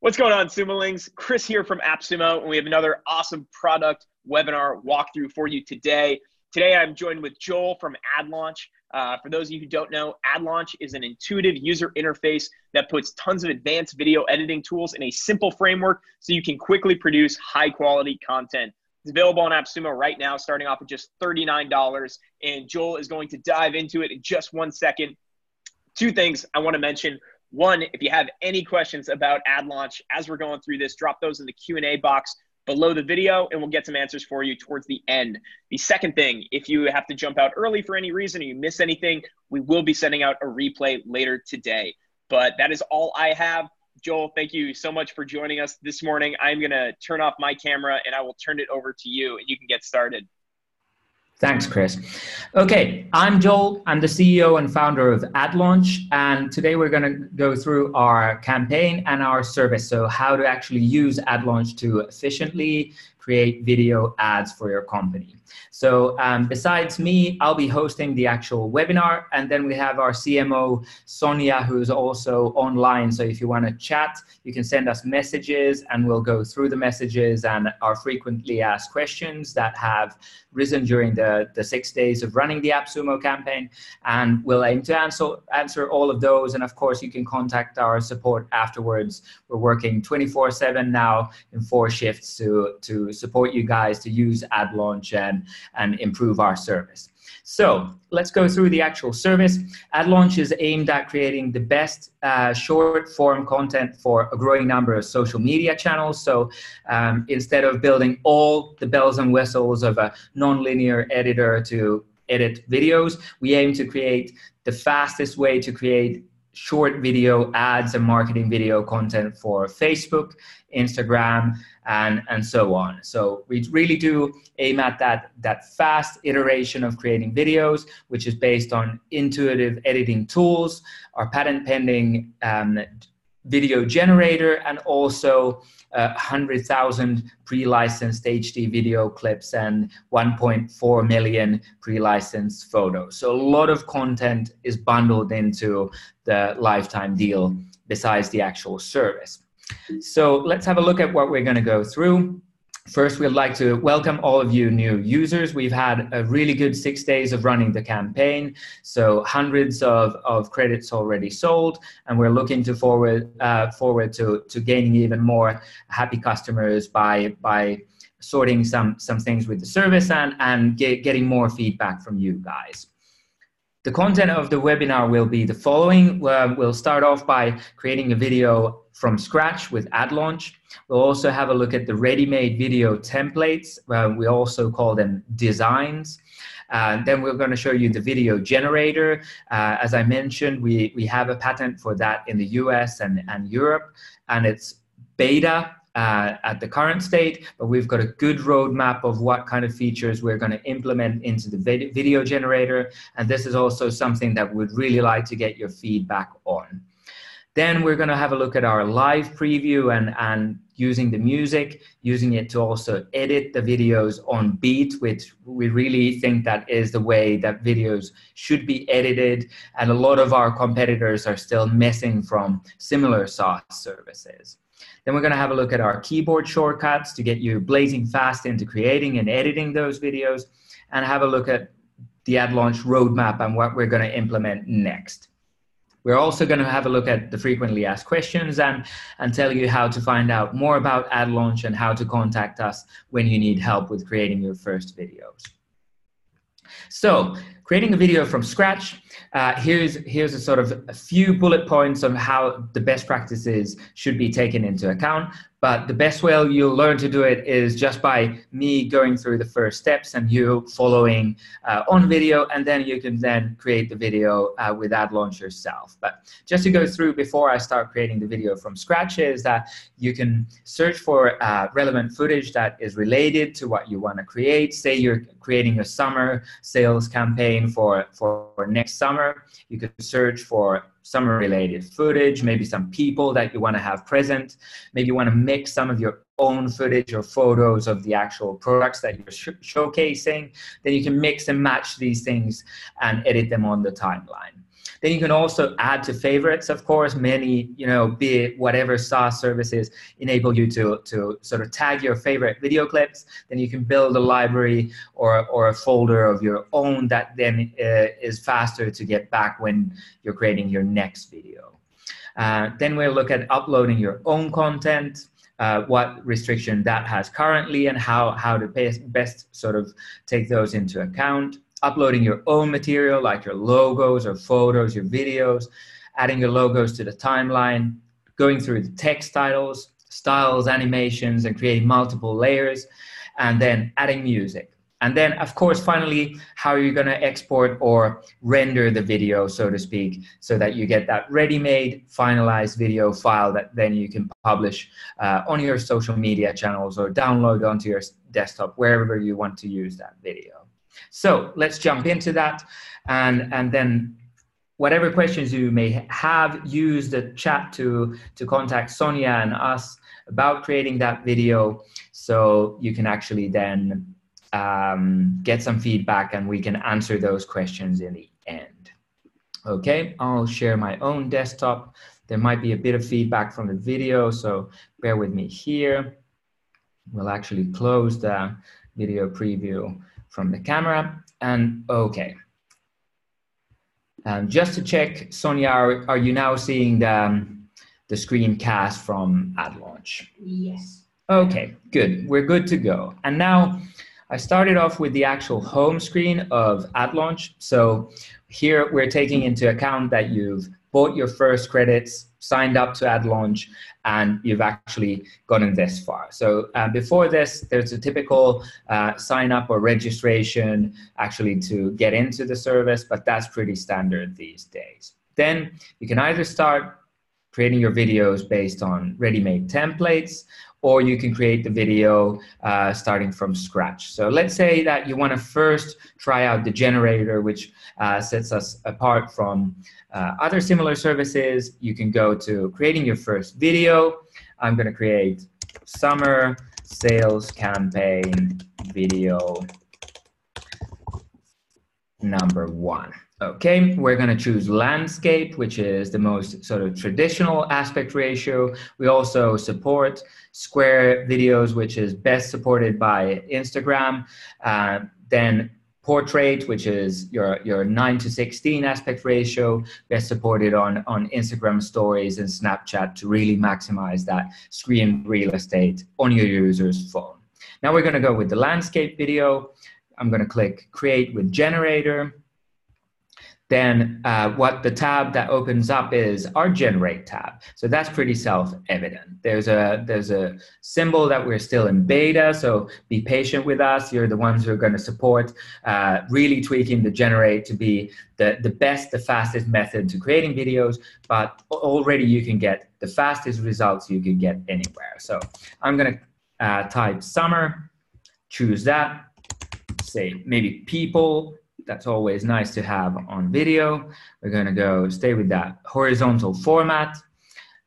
What's going on, Sumolings? Chris here from AppSumo, and we have another awesome product webinar walkthrough for you today. Today, I'm joined with Joel from AdLaunch. Uh, for those of you who don't know, AdLaunch is an intuitive user interface that puts tons of advanced video editing tools in a simple framework so you can quickly produce high quality content. It's available on AppSumo right now, starting off at just $39. And Joel is going to dive into it in just one second. Two things I want to mention. One, if you have any questions about AdLaunch as we're going through this, drop those in the Q&A box below the video and we'll get some answers for you towards the end. The second thing, if you have to jump out early for any reason or you miss anything, we will be sending out a replay later today. But that is all I have. Joel, thank you so much for joining us this morning. I'm going to turn off my camera and I will turn it over to you and you can get started. Thanks, Chris. Okay, I'm Joel. I'm the CEO and founder of AdLaunch, and today we're going to go through our campaign and our service. So, how to actually use AdLaunch to efficiently create video ads for your company. So um, besides me, I'll be hosting the actual webinar. And then we have our CMO, Sonia, who's also online. So if you want to chat, you can send us messages and we'll go through the messages and our frequently asked questions that have risen during the, the six days of running the AppSumo campaign. And we'll aim to answer, answer all of those. And of course, you can contact our support afterwards. We're working 24 7 now in four shifts to, to support you guys to use AdLaunch and, and improve our service. So let's go through the actual service. AdLaunch is aimed at creating the best uh, short form content for a growing number of social media channels. So um, instead of building all the bells and whistles of a non-linear editor to edit videos, we aim to create the fastest way to create short video ads and marketing video content for Facebook, Instagram, and, and so on. So we really do aim at that, that fast iteration of creating videos, which is based on intuitive editing tools, our patent pending um, video generator, and also uh, 100,000 pre-licensed HD video clips and 1.4 million pre-licensed photos. So a lot of content is bundled into the lifetime deal besides the actual service. So let's have a look at what we're going to go through. First, we'd like to welcome all of you new users. We've had a really good six days of running the campaign, so hundreds of, of credits already sold, and we're looking to forward uh, forward to, to gaining even more happy customers by by sorting some some things with the service and and get, getting more feedback from you guys. The content of the webinar will be the following. We'll start off by creating a video from scratch with AdLaunch. We'll also have a look at the ready-made video templates. Uh, we also call them designs. Uh, then we're going to show you the video generator. Uh, as I mentioned, we, we have a patent for that in the US and, and Europe, and it's beta uh, at the current state, but we've got a good roadmap of what kind of features we're going to implement into the video generator. And this is also something that we'd really like to get your feedback on. Then we're going to have a look at our live preview and, and using the music, using it to also edit the videos on beat, which we really think that is the way that videos should be edited. And a lot of our competitors are still missing from similar SaaS services. Then we're going to have a look at our keyboard shortcuts to get you blazing fast into creating and editing those videos and have a look at the AdLaunch roadmap and what we're going to implement next. We're also going to have a look at the frequently asked questions and, and tell you how to find out more about AdLaunch and how to contact us when you need help with creating your first videos. So creating a video from scratch, uh, here's, here's a sort of a few bullet points on how the best practices should be taken into account. But the best way you'll learn to do it is just by me going through the first steps and you following uh, on video, and then you can then create the video uh, with AdLaunch yourself. But just to go through before I start creating the video from scratch is that you can search for uh, relevant footage that is related to what you want to create. Say you're creating a summer sales campaign for, for next summer. You could search for summer related footage, maybe some people that you want to have present. Maybe you want to mix some of your own footage or photos of the actual products that you're sh- showcasing. Then you can mix and match these things and edit them on the timeline. Then you can also add to favorites, of course. Many, you know, be it whatever SaaS services enable you to, to sort of tag your favorite video clips. Then you can build a library or, or a folder of your own that then uh, is faster to get back when you're creating your next video. Uh, then we'll look at uploading your own content uh, what restriction that has currently and how, how to best, best sort of take those into account. Uploading your own material like your logos or photos, your videos, adding your logos to the timeline, going through the text titles, styles, animations, and creating multiple layers, and then adding music. And then, of course, finally, how are you going to export or render the video, so to speak, so that you get that ready-made, finalized video file that then you can publish uh, on your social media channels or download onto your desktop, wherever you want to use that video. So let's jump into that. And, and then whatever questions you may have, use the chat to, to contact Sonia and us about creating that video so you can actually then um, get some feedback and we can answer those questions in the end. Okay, I'll share my own desktop. There might be a bit of feedback from the video, so bear with me here. We'll actually close the video preview from the camera and okay. Um, just to check, Sonia, are, are you now seeing the, um, the screencast from AdLaunch? Yes. Okay, good. We're good to go. And now I started off with the actual home screen of AdLaunch. So here we're taking into account that you've bought your first credits, signed up to AdLaunch and you've actually gotten this far. So uh, before this, there's a typical uh, sign up or registration actually to get into the service, but that's pretty standard these days. Then you can either start creating your videos based on ready-made templates or you can create the video uh, starting from scratch. So let's say that you want to first try out the generator, which uh, sets us apart from uh, other similar services. You can go to creating your first video. I'm going to create summer sales campaign video number one. Okay, we're going to choose landscape, which is the most sort of traditional aspect ratio. We also support square videos, which is best supported by Instagram. Uh, then portrait, which is your, your 9 to 16 aspect ratio, best supported on, on Instagram stories and Snapchat to really maximize that screen real estate on your user's phone. Now we're going to go with the landscape video. I'm going to click create with generator then uh, what the tab that opens up is our generate tab. So that's pretty self-evident. There's a there's a symbol that we're still in beta, so be patient with us. You're the ones who are going to support uh, really tweaking the generate to be the, the best, the fastest method to creating videos, but already you can get the fastest results you can get anywhere. So I'm going to uh, type summer, choose that, say maybe people, that's always nice to have on video. We're going to go stay with that horizontal format.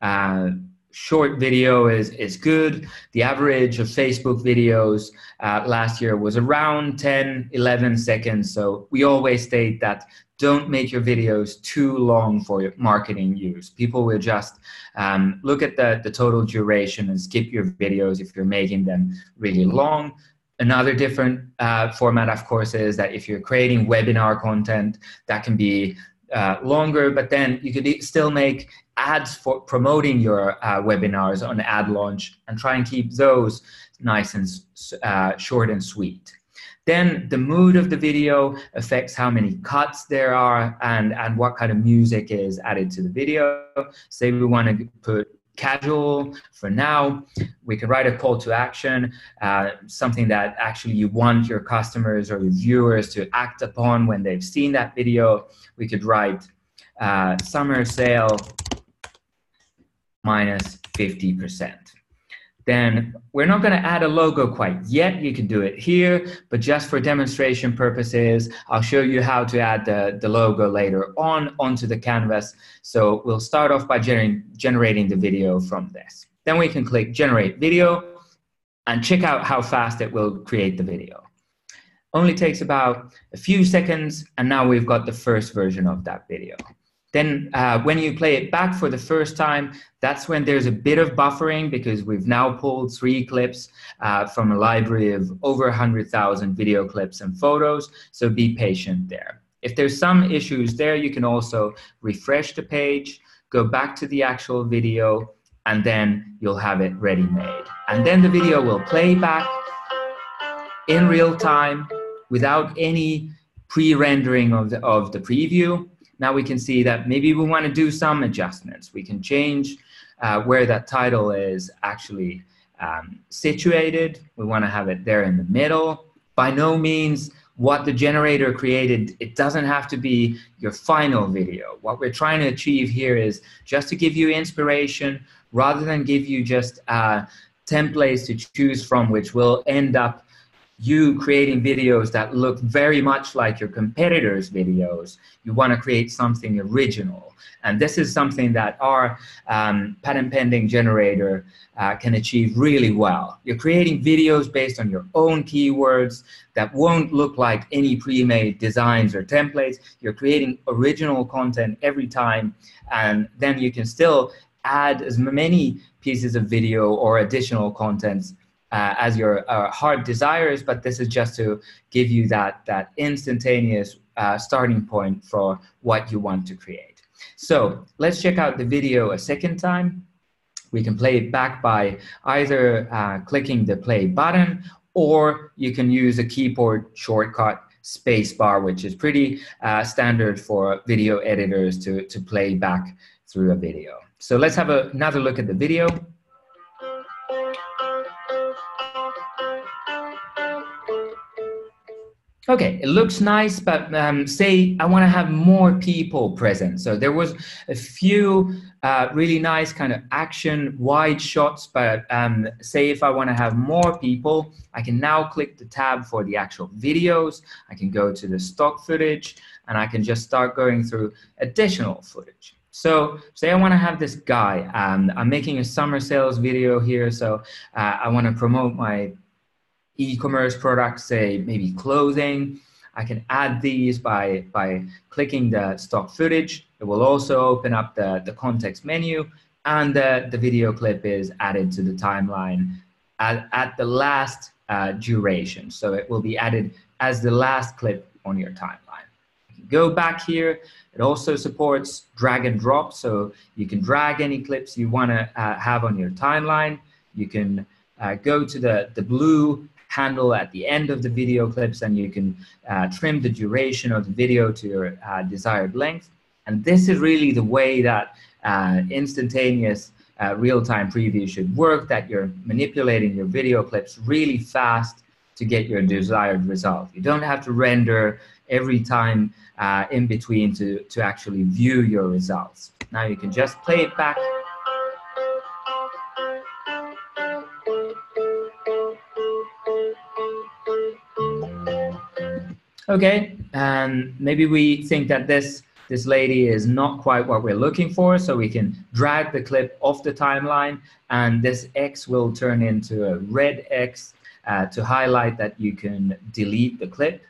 Uh, short video is, is good. The average of Facebook videos uh, last year was around 10, 11 seconds. So we always state that don't make your videos too long for your marketing use. People will just um, look at the, the total duration and skip your videos if you're making them really long. Another different uh, format, of course, is that if you're creating webinar content, that can be uh, longer, but then you could still make ads for promoting your uh, webinars on AdLaunch and try and keep those nice and uh, short and sweet. Then the mood of the video affects how many cuts there are and, and what kind of music is added to the video. Say we want to put casual for now. We can write a call to action, uh, something that actually you want your customers or your viewers to act upon when they've seen that video. We could write uh, summer sale minus 50% then we're not going to add a logo quite yet. You can do it here, but just for demonstration purposes, I'll show you how to add the, the logo later on onto the canvas. So we'll start off by gener generating the video from this. Then we can click generate video and check out how fast it will create the video. Only takes about a few seconds, and now we've got the first version of that video. Then uh, when you play it back for the first time, that's when there's a bit of buffering because we've now pulled three clips uh, from a library of over 100,000 video clips and photos. So be patient there. If there's some issues there, you can also refresh the page, go back to the actual video, and then you'll have it ready made. And then the video will play back in real time without any pre-rendering of the, of the preview. Now we can see that maybe we want to do some adjustments. We can change uh, where that title is actually um, situated. We want to have it there in the middle. By no means what the generator created, it doesn't have to be your final video. What we're trying to achieve here is just to give you inspiration rather than give you just uh, templates to choose from, which will end up you creating videos that look very much like your competitors' videos. You want to create something original. And this is something that our um, patent pending generator uh, can achieve really well. You're creating videos based on your own keywords that won't look like any pre-made designs or templates. You're creating original content every time, and then you can still add as many pieces of video or additional contents uh, as your uh, heart desires, but this is just to give you that, that instantaneous uh, starting point for what you want to create. So let's check out the video a second time. We can play it back by either uh, clicking the play button or you can use a keyboard shortcut spacebar, which is pretty uh, standard for video editors to, to play back through a video. So let's have a, another look at the video. Okay, it looks nice, but um, say I want to have more people present. So there was a few uh, really nice kind of action wide shots, but um, say if I want to have more people, I can now click the tab for the actual videos. I can go to the stock footage and I can just start going through additional footage. So say I want to have this guy. Um, I'm making a summer sales video here, so uh, I want to promote my e-commerce products, say maybe clothing. I can add these by, by clicking the stock footage. It will also open up the, the context menu and the, the video clip is added to the timeline at, at the last uh, duration. So it will be added as the last clip on your timeline. Go back here. It also supports drag and drop. So you can drag any clips you want to uh, have on your timeline. You can uh, go to the, the blue handle at the end of the video clips and you can uh, trim the duration of the video to your uh, desired length. And this is really the way that uh, instantaneous uh, real-time preview should work, that you're manipulating your video clips really fast to get your desired result. You don't have to render every time uh, in between to, to actually view your results. Now you can just play it back Okay, and maybe we think that this this lady is not quite what we're looking for, so we can drag the clip off the timeline, and this X will turn into a red X uh, to highlight that you can delete the clip.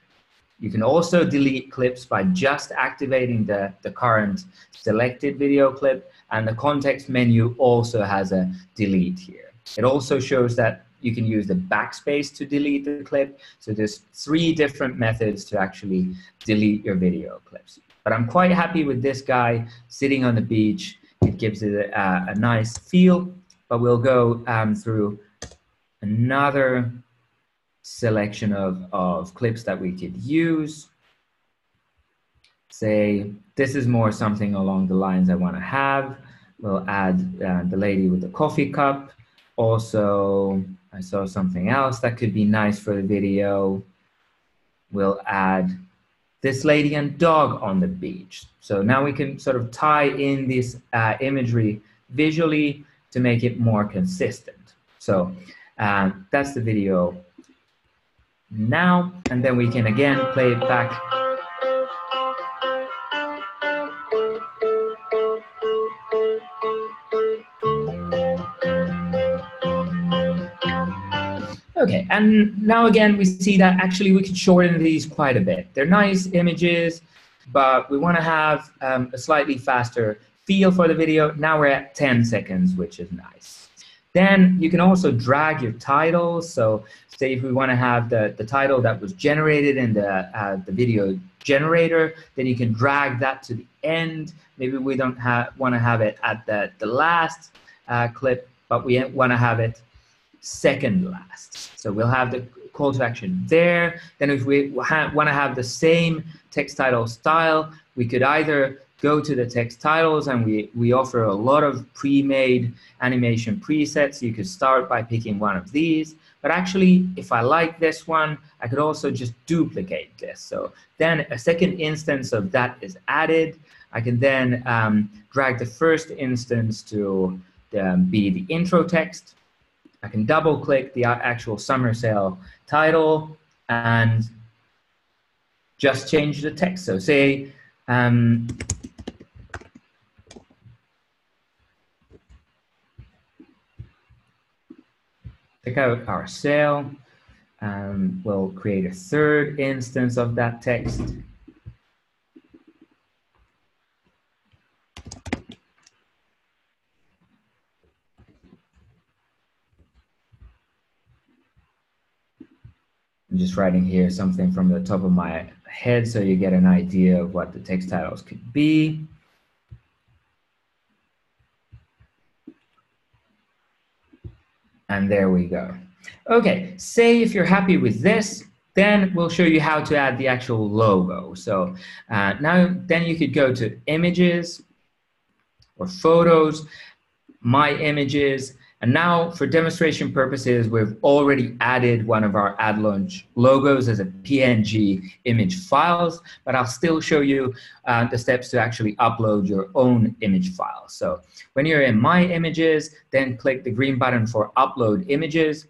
You can also delete clips by just activating the, the current selected video clip, and the context menu also has a delete here. It also shows that you can use the backspace to delete the clip. So there's three different methods to actually delete your video clips. But I'm quite happy with this guy sitting on the beach. It gives it a, a nice feel, but we'll go um, through another selection of, of clips that we could use. Say, this is more something along the lines I want to have. We'll add uh, the lady with the coffee cup. Also, I saw something else that could be nice for the video. We'll add this lady and dog on the beach. So now we can sort of tie in this uh, imagery visually to make it more consistent. So uh, that's the video now, and then we can again play it back Okay, and now again, we see that actually we can shorten these quite a bit. They're nice images, but we want to have um, a slightly faster feel for the video. Now we're at 10 seconds, which is nice. Then you can also drag your title. So say if we want to have the, the title that was generated in the, uh, the video generator, then you can drag that to the end. Maybe we don't have want to have it at the, the last uh, clip, but we want to have it second last. So we'll have the call to action there. Then if we want to have the same text title style, we could either go to the text titles and we, we offer a lot of pre-made animation presets. You could start by picking one of these. But actually, if I like this one, I could also just duplicate this. So then a second instance of that is added. I can then um, drag the first instance to um, be the intro text. I can double click the actual summer sale title and just change the text. So say, um, check out our sale. Um, we'll create a third instance of that text. I'm just writing here something from the top of my head so you get an idea of what the text titles could be. And there we go. Okay, say if you're happy with this, then we'll show you how to add the actual logo. So uh, now then you could go to images or photos, my images, and now for demonstration purposes, we've already added one of our AdLaunch logos as a PNG image files, but I'll still show you uh, the steps to actually upload your own image file. So when you're in My Images, then click the green button for Upload Images,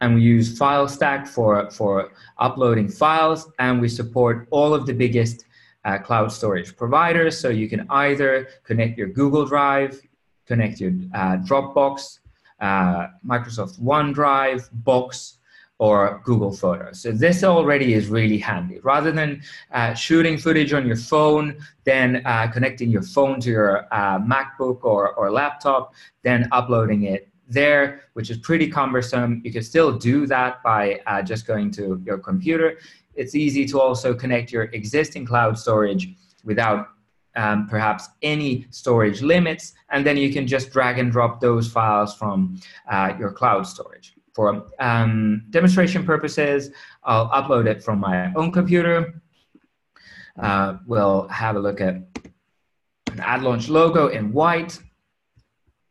and we use FileStack for, for uploading files, and we support all of the biggest uh, cloud storage providers. So you can either connect your Google Drive, connect your uh, Dropbox, uh, Microsoft OneDrive, Box, or Google Photos. So this already is really handy. Rather than uh, shooting footage on your phone, then uh, connecting your phone to your uh, MacBook or, or laptop, then uploading it there, which is pretty cumbersome. You can still do that by uh, just going to your computer. It's easy to also connect your existing cloud storage without um, perhaps any storage limits, and then you can just drag and drop those files from uh, your cloud storage. For um, demonstration purposes, I'll upload it from my own computer. Uh, we'll have a look at an AdLaunch logo in white.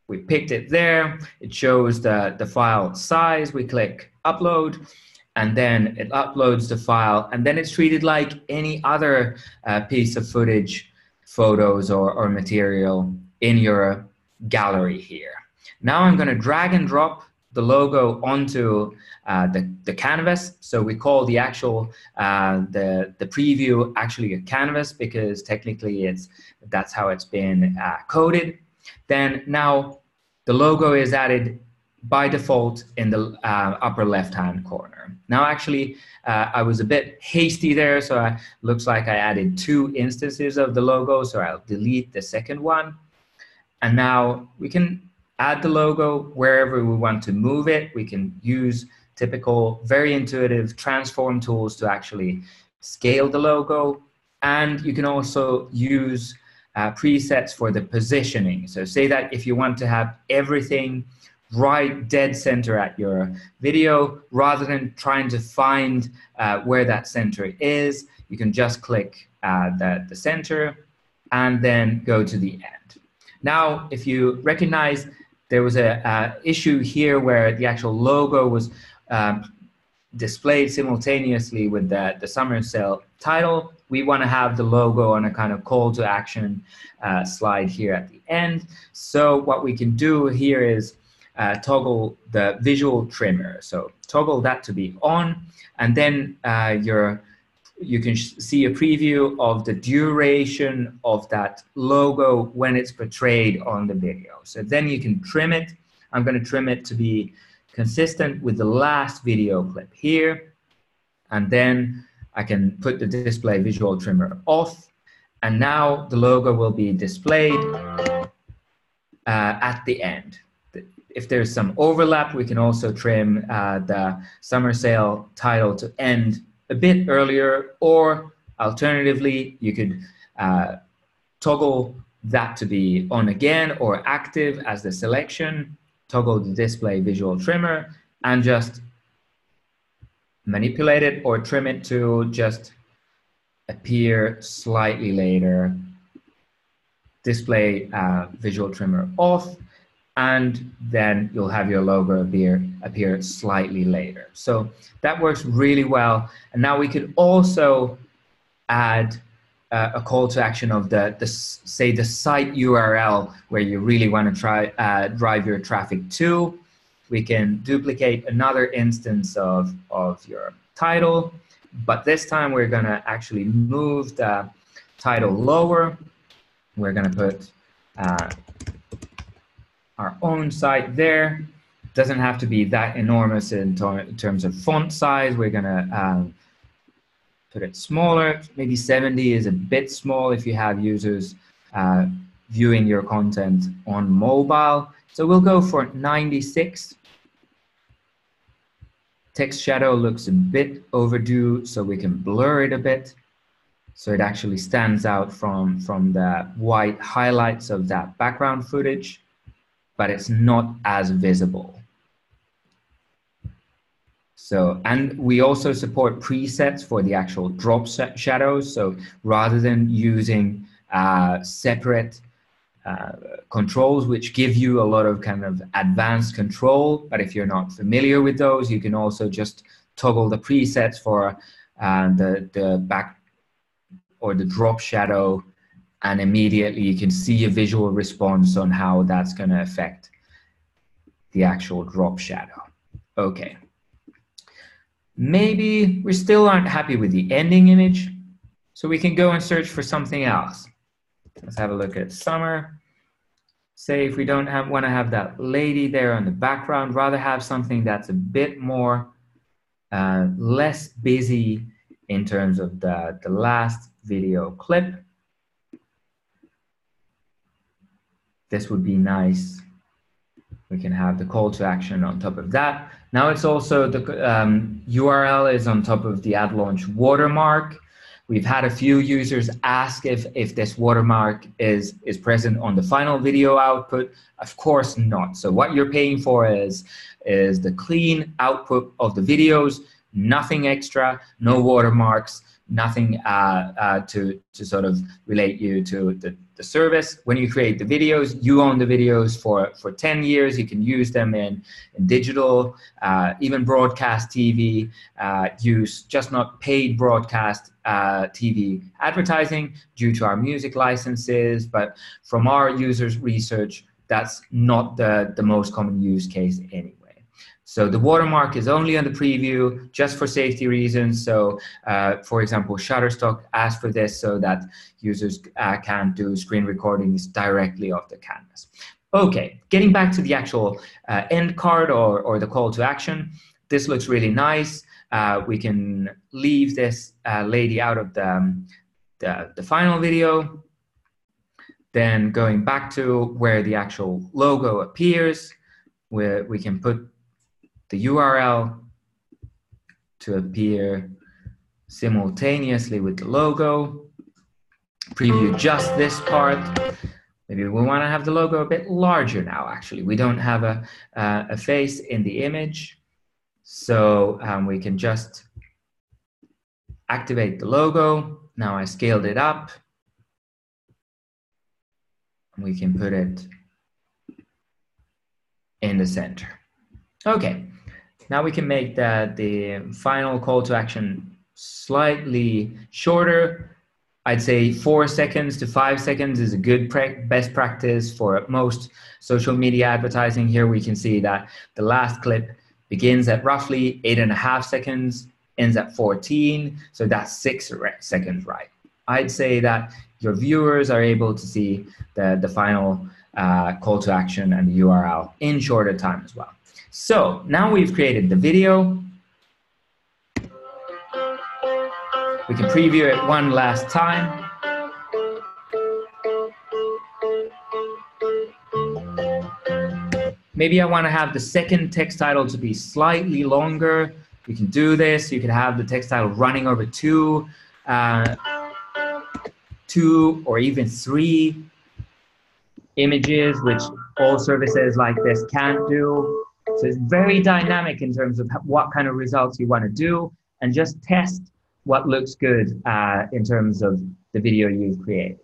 We picked it there. It shows the, the file size. We click upload and then it uploads the file and then it's treated like any other uh, piece of footage photos or, or material in your gallery here. Now I'm going to drag and drop the logo onto uh, the, the canvas. So we call the actual, uh, the, the preview actually a canvas because technically it's, that's how it's been uh, coded. Then now the logo is added by default in the uh, upper left-hand corner. Now, actually, uh, I was a bit hasty there, so it looks like I added two instances of the logo, so I'll delete the second one. And now we can add the logo wherever we want to move it. We can use typical, very intuitive transform tools to actually scale the logo. And you can also use uh, presets for the positioning. So say that if you want to have everything right dead center at your video rather than trying to find uh, where that center is. You can just click uh, the, the center and then go to the end. Now if you recognize there was a issue here where the actual logo was um, displayed simultaneously with the, the summer sale title we want to have the logo on a kind of call to action uh, slide here at the end. So what we can do here is uh, toggle the visual trimmer. So toggle that to be on, and then uh, your you can see a preview of the duration of that logo when it's portrayed on the video. So then you can trim it. I'm going to trim it to be consistent with the last video clip here. And then I can put the display visual trimmer off. And now the logo will be displayed uh, at the end. If there's some overlap, we can also trim uh, the summer sale title to end a bit earlier, or alternatively, you could uh, toggle that to be on again or active as the selection, toggle the display visual trimmer, and just manipulate it or trim it to just appear slightly later, display uh, visual trimmer off, and then you'll have your logo appear, appear slightly later. So that works really well. And now we could also add uh, a call to action of the, the, say the site URL where you really want to try uh, drive your traffic to. We can duplicate another instance of, of your title, but this time we're going to actually move the title lower. We're going to put uh, our own site there. Doesn't have to be that enormous in, terms of font size. We're going to um, put it smaller. Maybe 70 is a bit small if you have users uh, viewing your content on mobile. So we'll go for 96. Text shadow looks a bit overdue, so we can blur it a bit. So it actually stands out from, from the white highlights of that background footage, but it's not as visible. So, and we also support presets for the actual drop shadows. So rather than using uh, separate uh, controls, which give you a lot of kind of advanced control, but if you're not familiar with those, you can also just toggle the presets for uh, the, the back or the drop shadow and immediately you can see a visual response on how that's going to affect the actual drop shadow. Okay. Maybe we still aren't happy with the ending image, so we can go and search for something else. Let's have a look at summer. Say if we don't have, want to have that lady there on the background, rather have something that's a bit more uh, less busy in terms of the, the last video clip. This would be nice. We can have the call to action on top of that. Now it's also the um, URL is on top of the AdLaunch watermark. We've had a few users ask if, if this watermark is, is present on the final video output. Of course not. So what you're paying for is, is the clean output of the videos, nothing extra, no watermarks, nothing uh, uh, to, to sort of relate you to the, the service. When you create the videos, you own the videos for, for 10 years. You can use them in, in digital, uh, even broadcast TV, uh, use just not paid broadcast uh, TV advertising due to our music licenses. But from our users' research, that's not the, the most common use case anyway. So the watermark is only on the preview just for safety reasons. So uh, for example, Shutterstock asked for this so that users uh, can do screen recordings directly off the canvas. Okay, getting back to the actual uh, end card or, or the call to action. This looks really nice. Uh, we can leave this uh, lady out of the, um, the, the final video. Then going back to where the actual logo appears, where we can put the URL to appear simultaneously with the logo. Preview just this part. Maybe we want to have the logo a bit larger now, actually. We don't have a, uh, a face in the image. So um, we can just activate the logo. Now I scaled it up. We can put it in the center. Okay, now we can make that the final call to action slightly shorter. I'd say four seconds to five seconds is a good best practice for most social media advertising. Here we can see that the last clip begins at roughly eight and a half seconds, ends at 14, so that's six seconds right. I'd say that your viewers are able to see the, the final uh, call to action and the URL in shorter time as well. So now we've created the video. We can preview it one last time. Maybe I want to have the second text title to be slightly longer. You can do this. You can have the text title running over two, uh, two or even three images, which all services like this can't do. So it's very dynamic in terms of what kind of results you want to do and just test what looks good uh, in terms of the video you've created.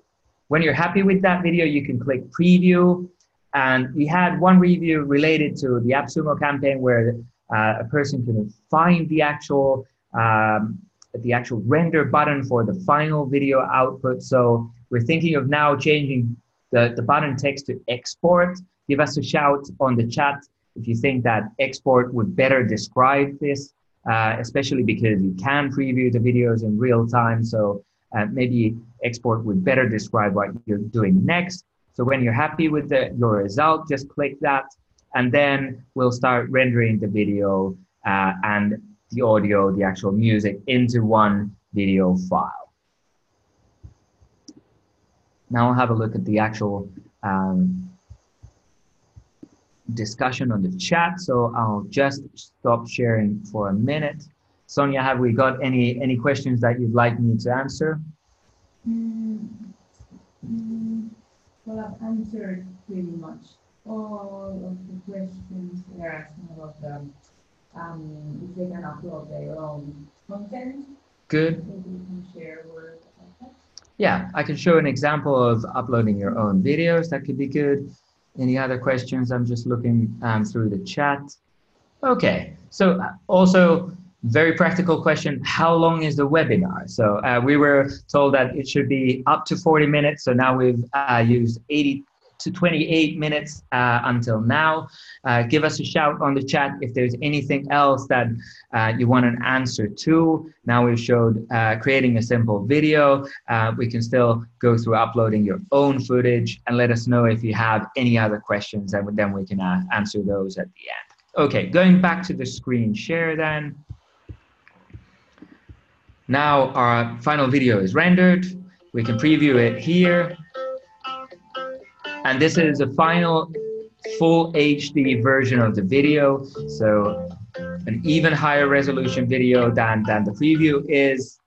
When you're happy with that video, you can click preview. And we had one review related to the AppSumo campaign where uh, a person can find the actual um, the actual render button for the final video output. So we're thinking of now changing the, the button text to export. Give us a shout on the chat if you think that export would better describe this, uh, especially because you can preview the videos in real time. So uh, maybe export would better describe what you're doing next. So when you're happy with the, your result, just click that, and then we'll start rendering the video uh, and the audio, the actual music into one video file. Now I'll have a look at the actual um, discussion on the chat. So I'll just stop sharing for a minute. Sonia, have we got any, any questions that you'd like me to answer? Mm, mm, well, I've answered pretty much all of the questions they're asking about the, um, if they can upload their own content. Good. Maybe you can share word yeah, I can show an example of uploading your own videos. That could be good. Any other questions? I'm just looking um, through the chat. Okay, so uh, also very practical question, how long is the webinar? So uh, we were told that it should be up to 40 minutes. So now we've uh, used 80 to 28 minutes uh, until now. Uh, give us a shout on the chat if there's anything else that uh, you want an answer to. Now we've showed uh, creating a simple video. Uh, we can still go through uploading your own footage and let us know if you have any other questions and then we can answer those at the end. Okay, going back to the screen share then. Now our final video is rendered. We can preview it here. And this is a final full HD version of the video. So an even higher resolution video than, than the preview is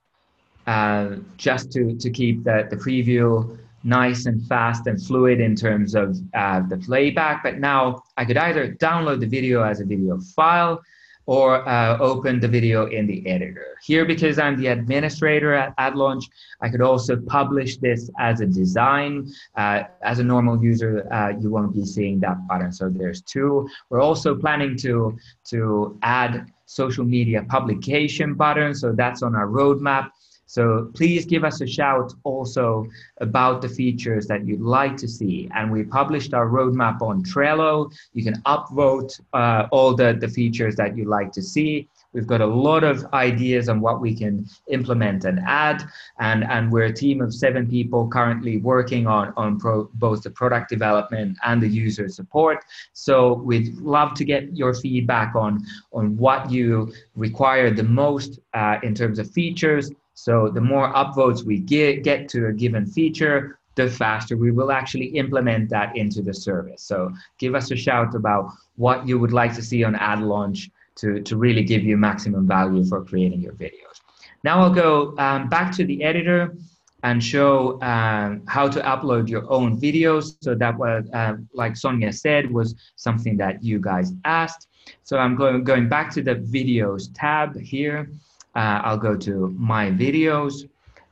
uh, just to, to keep the, the preview nice and fast and fluid in terms of uh, the playback. But now I could either download the video as a video file or uh, open the video in the editor. Here, because I'm the administrator at AdLaunch, I could also publish this as a design. Uh, as a normal user, uh, you won't be seeing that button. So there's two. We're also planning to, to add social media publication button. So that's on our roadmap. So please give us a shout also about the features that you'd like to see. And we published our roadmap on Trello. You can upvote uh, all the, the features that you'd like to see. We've got a lot of ideas on what we can implement and add. And, and we're a team of seven people currently working on, on pro, both the product development and the user support. So we'd love to get your feedback on, on what you require the most uh, in terms of features so the more upvotes we get, get to a given feature, the faster we will actually implement that into the service. So give us a shout about what you would like to see on AdLaunch to, to really give you maximum value for creating your videos. Now I'll go um, back to the editor and show um, how to upload your own videos. So that was, uh, like Sonia said, was something that you guys asked. So I'm going, going back to the videos tab here uh, I'll go to my videos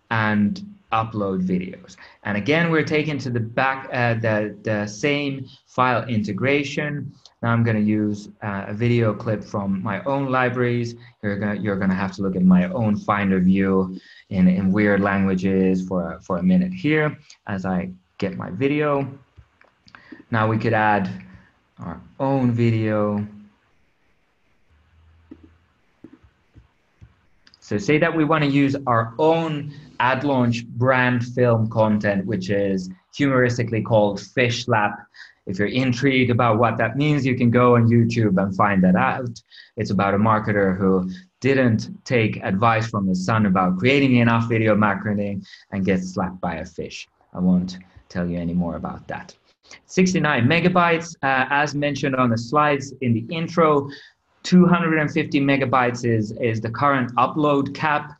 and upload videos. And again, we're taken to the back, uh, the, the same file integration. Now I'm going to use uh, a video clip from my own libraries. You're going you're gonna have to look at my own Finder view in, in weird languages for, for a minute here as I get my video. Now we could add our own video So say that we want to use our own AdLaunch brand film content, which is humoristically called Fish Slap. If you're intrigued about what that means, you can go on YouTube and find that out. It's about a marketer who didn't take advice from his son about creating enough video marketing and gets slapped by a fish. I won't tell you any more about that. 69 megabytes, uh, as mentioned on the slides in the intro, 250 megabytes is, is the current upload cap.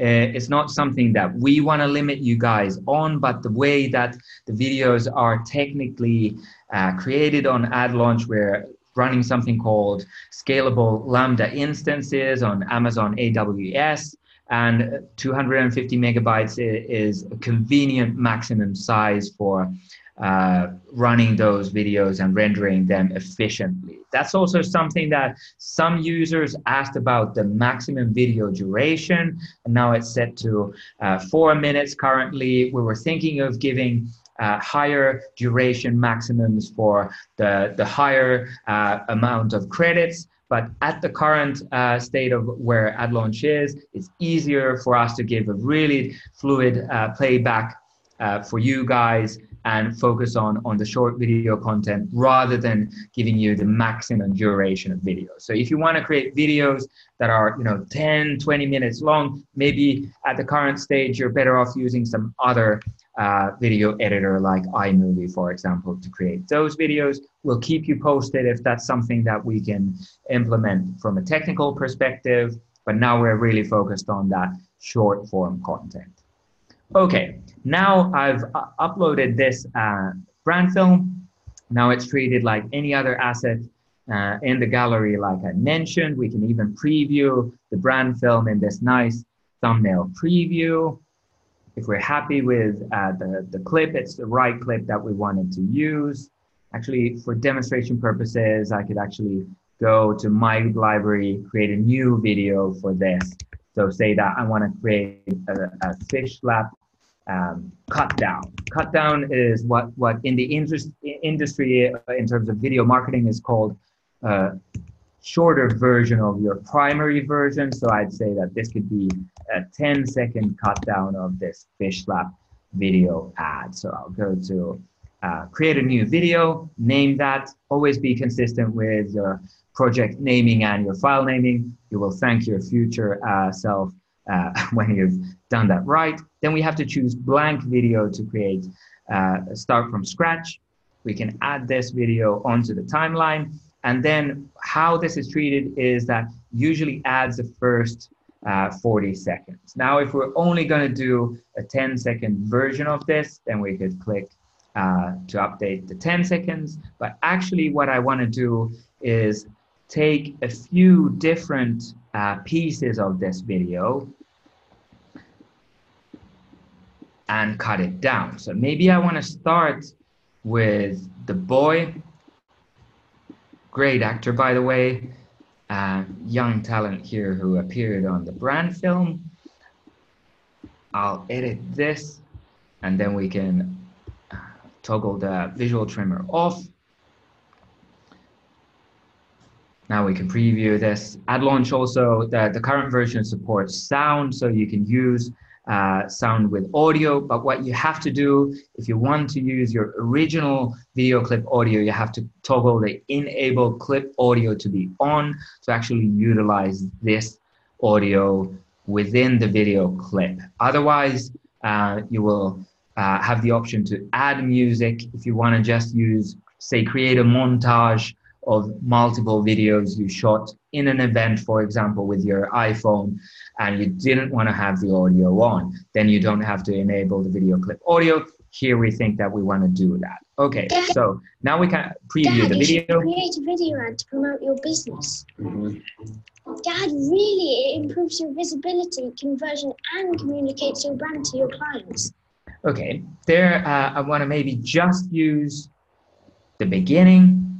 Uh, it's not something that we want to limit you guys on, but the way that the videos are technically uh, created on AdLaunch, we're running something called scalable Lambda instances on Amazon AWS, and 250 megabytes is a convenient maximum size for uh, running those videos and rendering them efficiently. That's also something that some users asked about the maximum video duration, and now it's set to uh, four minutes currently. We were thinking of giving uh, higher duration maximums for the, the higher uh, amount of credits. But at the current uh, state of where AdLaunch is, it's easier for us to give a really fluid uh, playback uh, for you guys and focus on on the short video content rather than giving you the maximum duration of videos so if you want to create videos that are you know 10 20 minutes long maybe at the current stage you're better off using some other uh, video editor like iMovie, for example, to create those videos. We'll keep you posted if that's something that we can implement from a technical perspective, but now we're really focused on that short form content. Okay, now I've uh, uploaded this uh, brand film. Now it's treated like any other asset uh, in the gallery, like I mentioned. We can even preview the brand film in this nice thumbnail preview. If we're happy with uh, the, the clip, it's the right clip that we wanted to use. Actually, for demonstration purposes, I could actually go to my library, create a new video for this. So say that I want to create a, a fish lap um, cut down. Cut down is what, what in the indus- industry, uh, in terms of video marketing, is called a uh, shorter version of your primary version. So I'd say that this could be a 10 second cut down of this fish lap video ad. So I'll go to uh, create a new video, name that, always be consistent with your project naming and your file naming. You will thank your future uh, self uh, when you've done that right. Then we have to choose blank video to create, uh, start from scratch. We can add this video onto the timeline. And then how this is treated is that usually adds the first uh, 40 seconds. Now, if we're only going to do a 10 second version of this, then we could click uh, to update the 10 seconds. But actually, what I want to do is take a few different uh, pieces of this video and cut it down. So maybe I want to start with the boy. Great actor, by the way. Uh, young talent here who appeared on the brand film. I'll edit this and then we can uh, toggle the visual trimmer off. Now we can preview this. AdLaunch also, the, the current version supports sound, so you can use uh, sound with audio. But what you have to do, if you want to use your original video clip audio, you have to toggle the enable clip audio to be on to actually utilize this audio within the video clip. Otherwise, uh, you will uh, have the option to add music if you want to just use, say, create a montage of multiple videos you shot in an event, for example, with your iPhone, and you didn't want to have the audio on, then you don't have to enable the video clip audio. Here we think that we want to do that. Okay, Dad, so now we can preview Dad, the video. create a video ad to promote your business. Mm-hmm. Dad, really, it improves your visibility, conversion, and communicates your brand to your clients. Okay, there uh, I want to maybe just use the beginning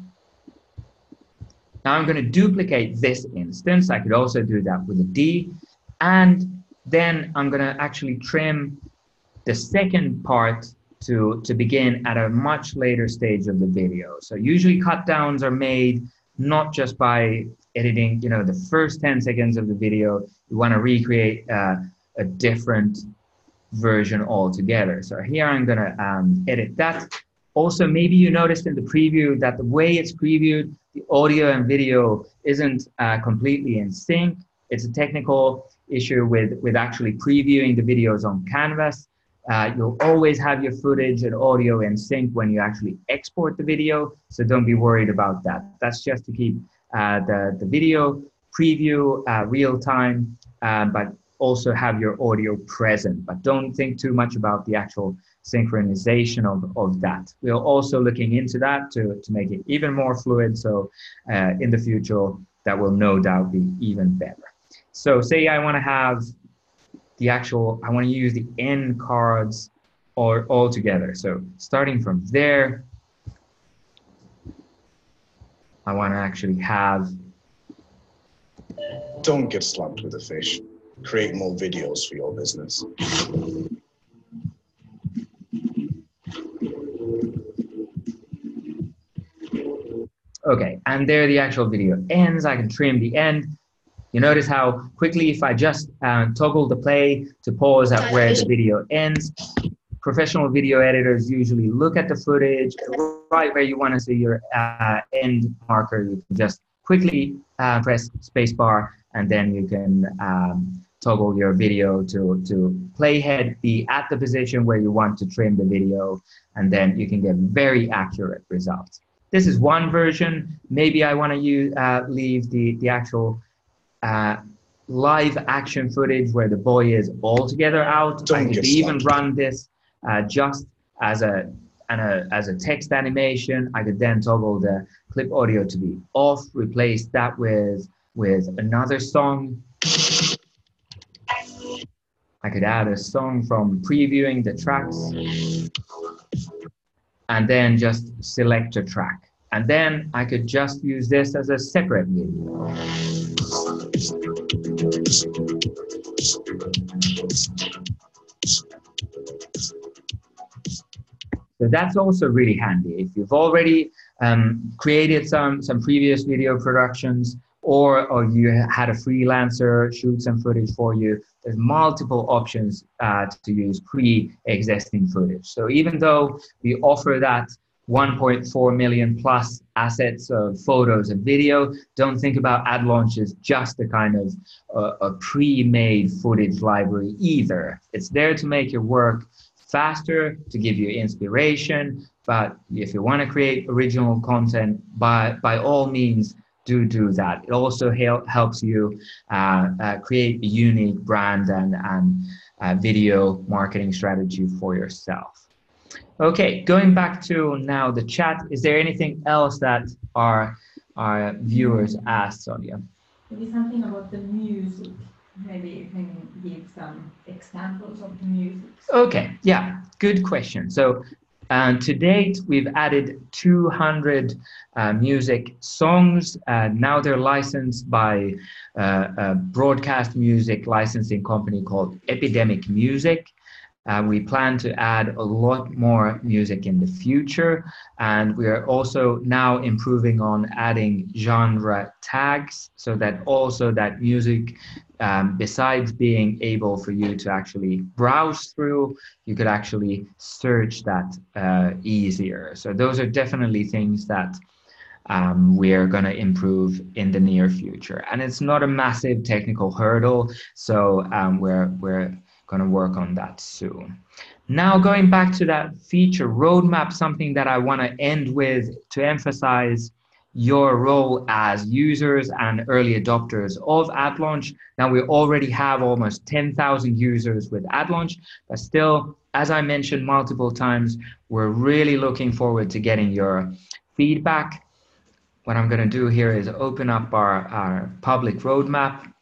now I'm going to duplicate this instance. I could also do that with a D. And then I'm going to actually trim the second part to, to begin at a much later stage of the video. So usually cut downs are made not just by editing, you know, the first 10 seconds of the video. You want to recreate uh, a different version altogether. So here I'm going to um, edit that. Also, maybe you noticed in the preview that the way it's previewed, the audio and video isn't uh, completely in sync. It's a technical issue with, with actually previewing the videos on Canvas. Uh, you'll always have your footage and audio in sync when you actually export the video, so don't be worried about that. That's just to keep uh, the, the video preview uh, real time, uh, but also have your audio present. But don't think too much about the actual synchronization of, of that. We're also looking into that to, to make it even more fluid. So uh, in the future, that will no doubt be even better. So say I want to have the actual, I want to use the end cards or all together. So starting from there, I want to actually have. Don't get slumped with a fish. Create more videos for your business. Okay, and there the actual video ends. I can trim the end. You notice how quickly if I just uh, toggle the play to pause at where the video ends, professional video editors usually look at the footage right where you want to see your uh, end marker. You can just quickly uh, press spacebar and then you can um, toggle your video to, to playhead be at the position where you want to trim the video and then you can get very accurate results. This is one version. Maybe I want to use, uh, leave the, the actual uh, live action footage where the boy is altogether out. Don't I could even started. run this uh, just as a, and a, as a text animation. I could then toggle the clip audio to be off, replace that with, with another song. I could add a song from previewing the tracks and then just select a track. And then I could just use this as a separate video. So that's also really handy. If you've already um, created some, some previous video productions or, or you had a freelancer shoot some footage for you, there's multiple options uh, to use pre-existing footage. So even though we offer that 1.4 million plus assets of photos and video, don't think about AdLaunch as just a kind of uh, a pre-made footage library either. It's there to make your work faster, to give you inspiration. But if you want to create original content, by, by all means, do do that. It also hel- helps you uh, uh, create a unique brand and, and uh, video marketing strategy for yourself. Okay, going back to now the chat, is there anything else that our, our viewers asked, Sonia? Maybe something about the music. Maybe you can give some examples of the music. Okay, yeah, good question. So uh, to date, we've added 200 uh, music songs. Uh, now they're licensed by uh, a broadcast music licensing company called Epidemic Music. Uh, we plan to add a lot more music in the future, and we are also now improving on adding genre tags so that also that music um, besides being able for you to actually browse through, you could actually search that uh, easier. So those are definitely things that um, we are going to improve in the near future. And it's not a massive technical hurdle, so um, we're we're to work on that soon. Now going back to that feature roadmap, something that I want to end with to emphasize your role as users and early adopters of AdLaunch. Now we already have almost 10,000 users with AdLaunch, but still, as I mentioned multiple times, we're really looking forward to getting your feedback. What I'm going to do here is open up our, our public roadmap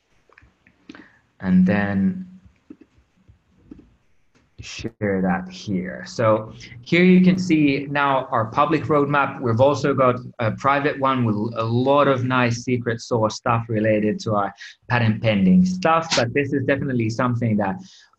and then share that here. So here you can see now our public roadmap. We've also got a private one with a lot of nice secret source stuff related to our patent pending stuff, but this is definitely something that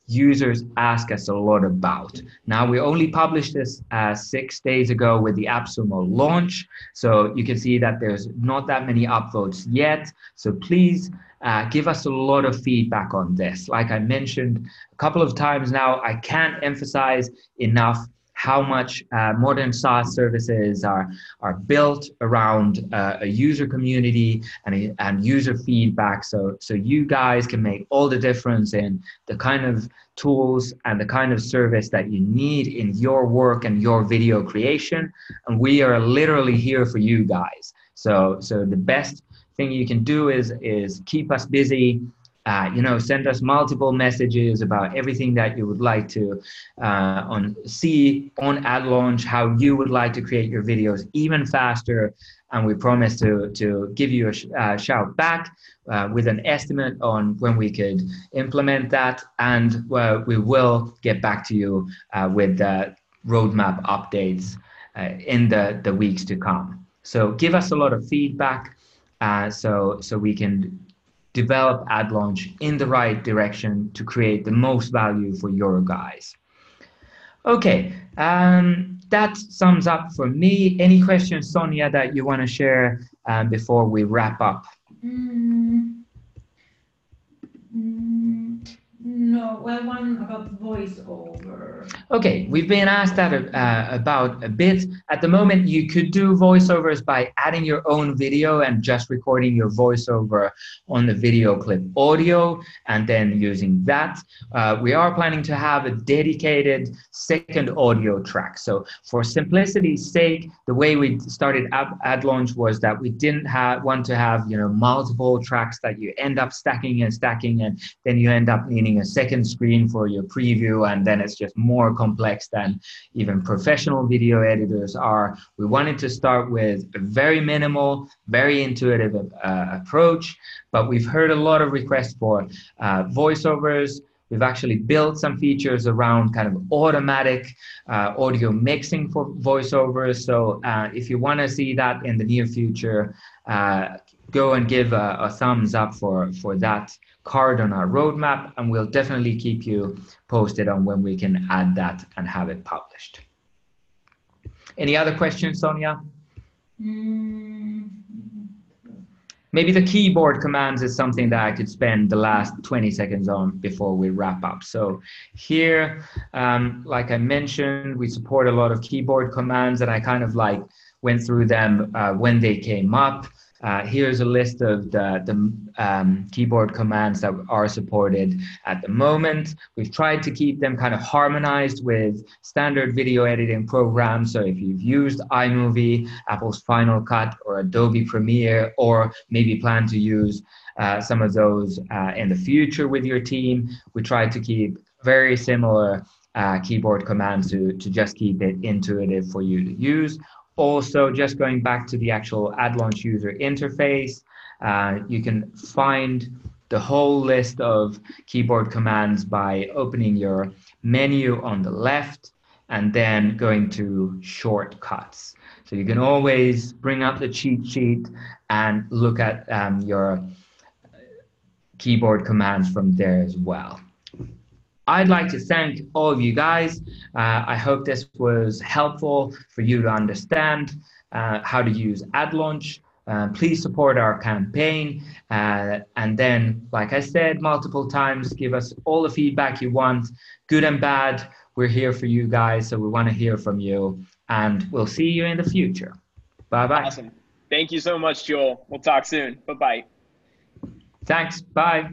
users ask us a lot about. Now we only published this uh, six days ago with the AppSumo launch. So you can see that there's not that many upvotes yet. So please uh, give us a lot of feedback on this. Like I mentioned a couple of times now, I can't emphasize enough how much uh, modern SaaS services are, are built around uh, a user community and, and user feedback. So, so you guys can make all the difference in the kind of tools and the kind of service that you need in your work and your video creation. And we are literally here for you guys. So, so the best thing you can do is, is keep us busy uh, you know, send us multiple messages about everything that you would like to uh, on see on AdLaunch, how you would like to create your videos even faster. And we promise to, to give you a sh- uh, shout back uh, with an estimate on when we could implement that. And we will get back to you uh, with roadmap updates uh, in the, the weeks to come. So give us a lot of feedback so, so we can develop AdLaunch in the right direction to create the most value for your guys. Okay, um, that sums up for me. Any questions, Sonia, that you want to share um, before we wrap up? Mm. No, well, one about voiceover. Okay, we've been asked that uh, about a bit. At the moment, you could do voiceovers by adding your own video and just recording your voiceover on the video clip audio and then using that. Uh, we are planning to have a dedicated second audio track. So for simplicity's sake, the way we started ad, AdLaunch was that we didn't have want to have you know multiple tracks that you end up stacking and stacking and then you end up needing a second screen for your preview and then it's just more complex than even professional video editors are we wanted to start with a very minimal very intuitive uh, approach but we've heard a lot of requests for uh, voiceovers We've actually built some features around kind of automatic uh, audio mixing for voiceovers. So uh, if you want to see that in the near future, uh, go and give a, a, thumbs up for, for that card on our roadmap, and we'll definitely keep you posted on when we can add that and have it published. Any other questions, Sonia? Mm. Maybe the keyboard commands is something that I could spend the last 20 seconds on before we wrap up. So here, um, like I mentioned, we support a lot of keyboard commands and I kind of like went through them uh, when they came up. Uh, here's a list of the, the um, keyboard commands that are supported at the moment. We've tried to keep them kind of harmonized with standard video editing programs. So if you've used iMovie, Apple's Final Cut, or Adobe Premiere, or maybe plan to use uh, some of those uh, in the future with your team, we try to keep very similar uh, keyboard commands to, to just keep it intuitive for you to use. Also, just going back to the actual AdLaunch user interface, uh, you can find the whole list of keyboard commands by opening your menu on the left and then going to shortcuts. So you can always bring up the cheat sheet and look at um, your keyboard commands from there as well. I'd like to thank all of you guys. Uh, I hope this was helpful for you to understand uh, how to use AdLaunch. Uh, please support our campaign. Uh, and then, like I said multiple times, give us all the feedback you want, good and bad. We're here for you guys, so we want to hear from you. And we'll see you in the future. Bye bye. Awesome. Thank you so much, Joel. We'll talk soon. Bye bye. Thanks. Bye.